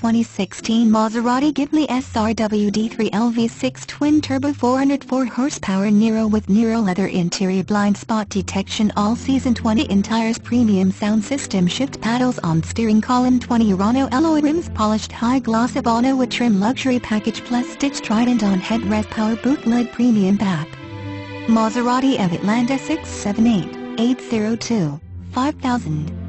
2016 Maserati Ghibli SRWD3 LV6 twin-turbo 404 horsepower Nero with Nero leather interior blind spot detection all-season 20 in tires premium sound system shift paddles on steering column 20 Urano alloy rims polished high-gloss Ebano with trim luxury package plus Stitch trident on headrest power boot lid premium pack. Maserati of Atlanta 678 802 5000